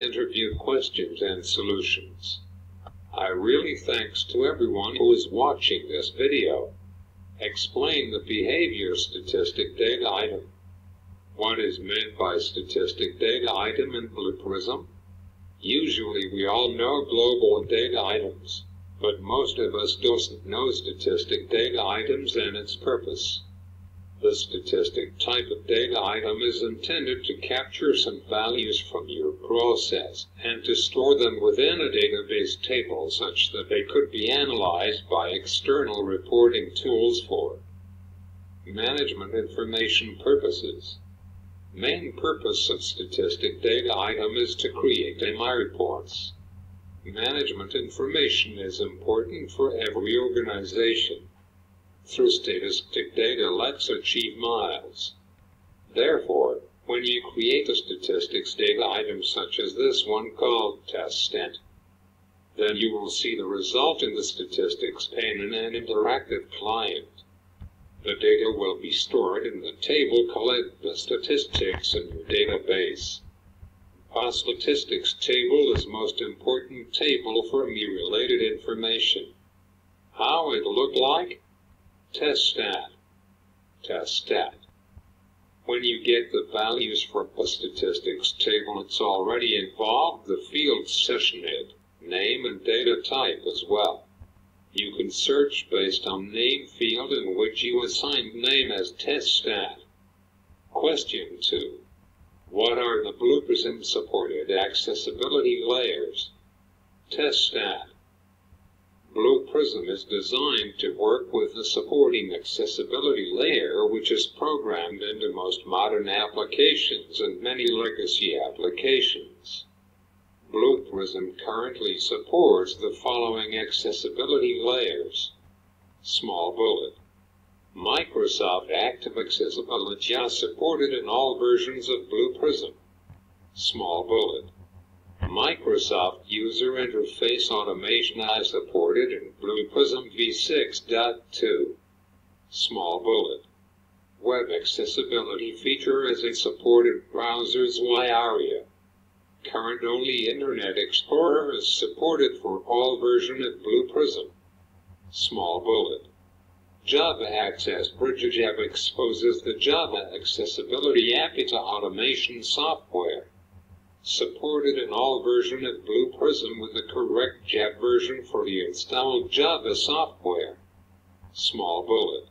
interview questions and solutions. I really thanks to everyone who is watching this video. Explain the behavior statistic data item. What is meant by statistic data item in Blue Prism? Usually we all know global data items, but most of us doesn't know statistic data items and its purpose. The statistic type of data item is intended to capture some values from your process and to store them within a database table such that they could be analyzed by external reporting tools for management information purposes. Main purpose of statistic data item is to create MI reports. Management information is important for every organization through statistic data let's achieve miles. Therefore, when you create a statistics data item such as this one called test then you will see the result in the statistics pane in an interactive client. The data will be stored in the table called the statistics in your database. Our statistics table is most important table for me related information. How it look like? Test stat. Test stat. When you get the values from the statistics table, it's already involved the field session head, name and data type as well. You can search based on name field in which you assigned name as test stat. Question 2. What are the Blue Prism supported accessibility layers? Test stat. Blue Prism is designed to work with the supporting accessibility layer which is programmed into most modern applications and many legacy applications. Blue Prism currently supports the following accessibility layers. Small bullet. Microsoft Active Accessibility is supported in all versions of Blue Prism. Small bullet. Microsoft User Interface Automation is supported in Blue Prism v6.2. Small bullet. Web accessibility feature is in supported browsers ARIA. Current only Internet Explorer is supported for all version of Blue Prism. Small bullet. Java Access Bridge Java exposes the Java Accessibility API to automation software supported in all version of Blue Prism with the correct JAB version for the installed Java software. Small bullet.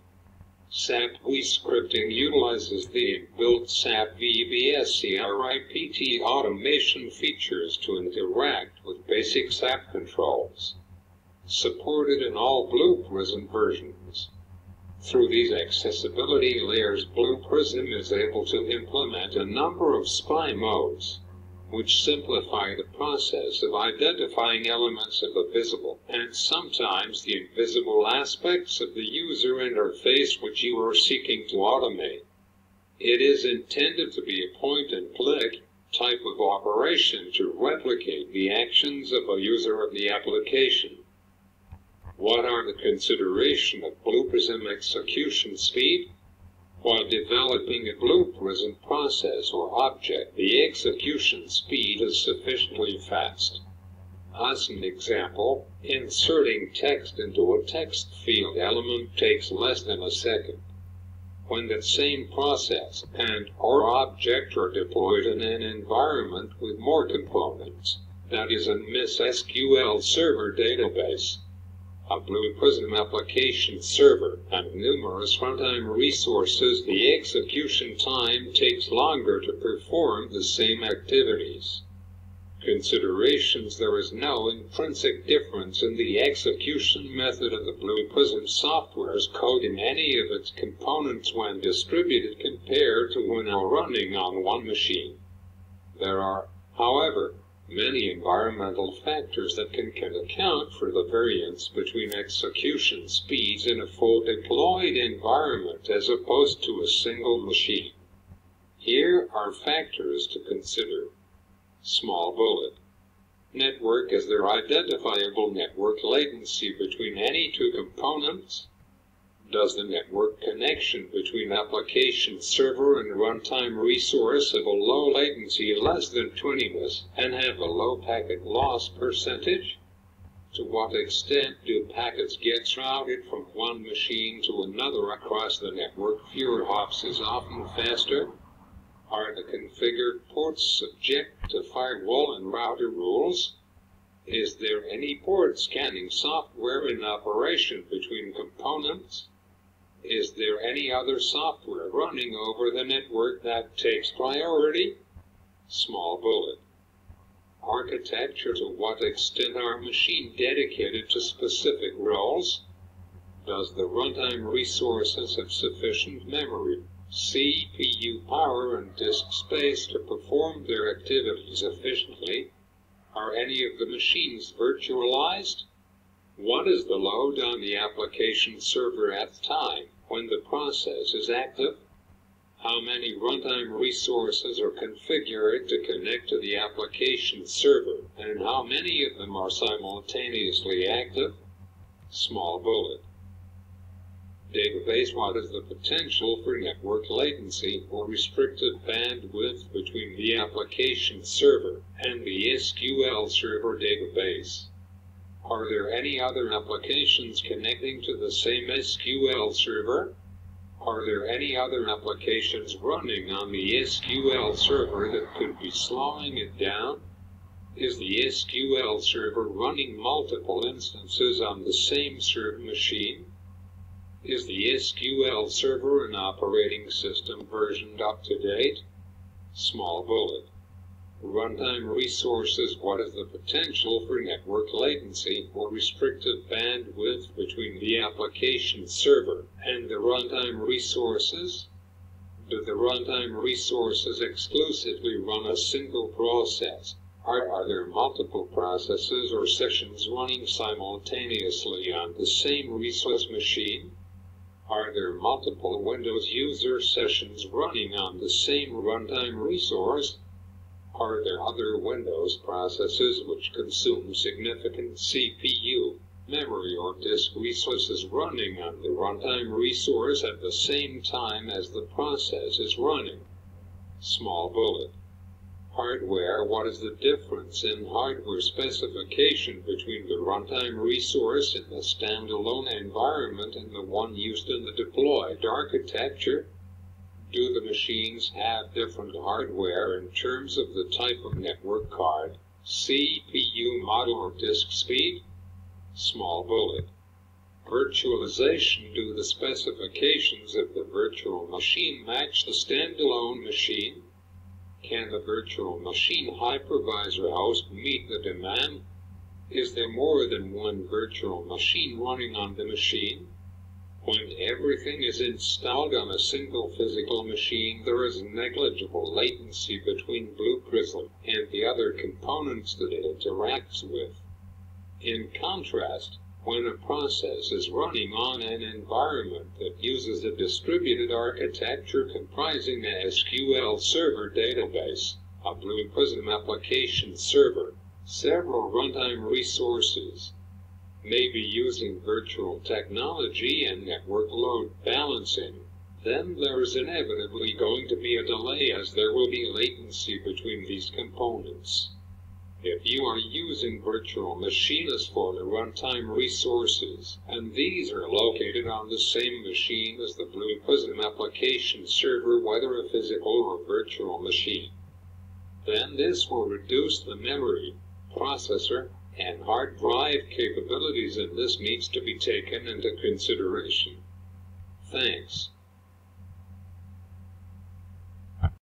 SAP GUI scripting utilizes the inbuilt SAP VBScript automation features to interact with basic SAP controls. Supported in all Blue Prism versions. Through these accessibility layers, Blue Prism is able to implement a number of spy modes which simplify the process of identifying elements of the visible and sometimes the invisible aspects of the user interface which you are seeking to automate. It is intended to be a point-and-click type of operation to replicate the actions of a user of the application. What are the consideration of Prism execution speed? While developing a Blue Prism process or object, the execution speed is sufficiently fast. As an example, inserting text into a text field element takes less than a second. When that same process and or object are deployed in an environment with more components, that is a MS SQL Server database, a Blue Prism application server, and numerous runtime resources, the execution time takes longer to perform the same activities. Considerations There is no intrinsic difference in the execution method of the Blue Prism software's code in any of its components when distributed compared to when running on one machine. There are, however, many environmental factors that can, can account for the variance between execution speeds in a full deployed environment as opposed to a single machine. Here are factors to consider. Small bullet. Network is their identifiable network latency between any two components. Does the network connection between application server and runtime resource have a low latency less than 20 ms and have a low packet loss percentage? To what extent do packets get routed from one machine to another across the network? Fewer hops is often faster. Are the configured ports subject to firewall and router rules? Is there any port scanning software in operation between components? Is there any other software running over the network that takes priority? Small bullet. Architecture To what extent are machine dedicated to specific roles? Does the runtime resources have sufficient memory, CPU power, and disk space to perform their activities efficiently? Are any of the machines virtualized? What is the load on the application server at the time? When the process is active, how many runtime resources are configured to connect to the application server, and how many of them are simultaneously active? Small bullet. Database What is the potential for network latency or restricted bandwidth between the application server and the SQL Server database? Are there any other applications connecting to the same SQL server? Are there any other applications running on the SQL server that could be slowing it down? Is the SQL server running multiple instances on the same server machine? Is the SQL server and operating system versioned up to date? Small bullet runtime resources, what is the potential for network latency or restricted bandwidth between the application server and the runtime resources? Do the runtime resources exclusively run a single process? Or are there multiple processes or sessions running simultaneously on the same resource machine? Are there multiple Windows user sessions running on the same runtime resource? Are there other Windows processes which consume significant CPU, memory, or disk resources running on the runtime resource at the same time as the process is running? Small bullet. Hardware What is the difference in hardware specification between the runtime resource in the standalone environment and the one used in the deployed architecture? Do the machines have different hardware in terms of the type of network card, CPU model or disk speed? Small bullet. Virtualization Do the specifications of the virtual machine match the standalone machine? Can the virtual machine hypervisor host meet the demand? Is there more than one virtual machine running on the machine? When everything is installed on a single physical machine, there is negligible latency between Blue Prism and the other components that it interacts with. In contrast, when a process is running on an environment that uses a distributed architecture comprising a SQL Server database, a Blue Prism application server, several runtime resources, may be using virtual technology and network load balancing, then there is inevitably going to be a delay as there will be latency between these components. If you are using virtual machines for the runtime resources, and these are located on the same machine as the Blue Prism application server, whether a physical or virtual machine, then this will reduce the memory, processor, and hard drive capabilities in this needs to be taken into consideration. Thanks.